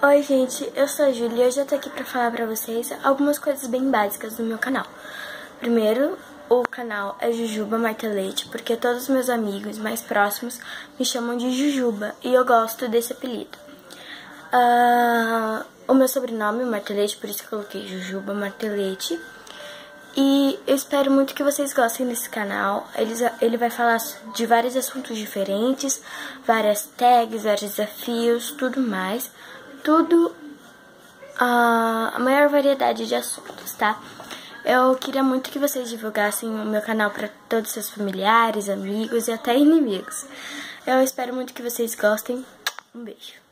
Oi gente, eu sou a Julia e hoje eu tô aqui pra falar pra vocês algumas coisas bem básicas do meu canal. Primeiro, o canal é Jujuba Martelete, porque todos os meus amigos mais próximos me chamam de Jujuba e eu gosto desse apelido. Uh, o meu sobrenome é Martelete, por isso que eu coloquei Jujuba Martelete. E eu espero muito que vocês gostem desse canal. Ele, ele vai falar de vários assuntos diferentes, várias tags, vários desafios, tudo mais. Tudo, a maior variedade de assuntos, tá? Eu queria muito que vocês divulgassem o meu canal para todos os seus familiares, amigos e até inimigos. Eu espero muito que vocês gostem. Um beijo.